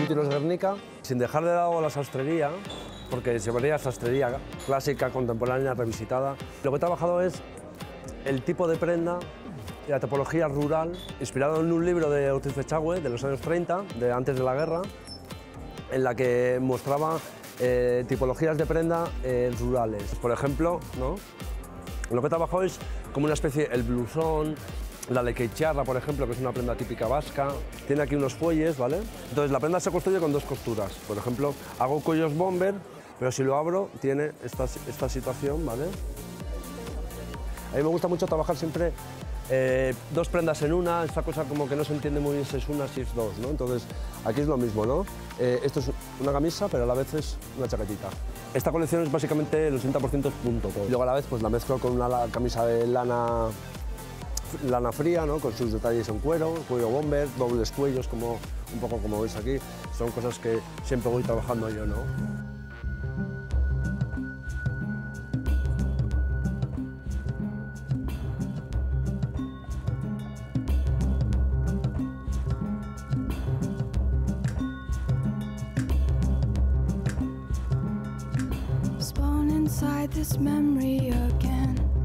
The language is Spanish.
Títulos Guernica, sin dejar de lado la sastrería, porque se llamaría sastrería clásica, contemporánea, revisitada. Lo que he trabajado es el tipo de prenda y la topología rural, inspirado en un libro de Ortiz Echagüe de los años 30, de antes de la guerra, en la que mostraba eh, tipologías de prenda eh, rurales. Por ejemplo, ¿no? lo que he trabajado es como una especie, el blusón, la lequeicharra, por ejemplo, que es una prenda típica vasca, tiene aquí unos fuelles, ¿vale? Entonces la prenda se construye con dos costuras. Por ejemplo, hago cuellos bomber, pero si lo abro tiene esta, esta situación, ¿vale? A mí me gusta mucho trabajar siempre eh, dos prendas en una, esta cosa como que no se entiende muy bien si es una, si es dos, ¿no? Entonces, aquí es lo mismo, ¿no? Eh, esto es una camisa, pero a la vez es una chaquetita. Esta colección es básicamente el 80% es punto. Luego a la vez pues la mezclo con una camisa de lana lana fría, ¿no? con sus detalles en cuero, cuello bomber, dobles cuellos, como, un poco como veis aquí. Son cosas que siempre voy trabajando yo. ¿no? Spawn inside this memory again.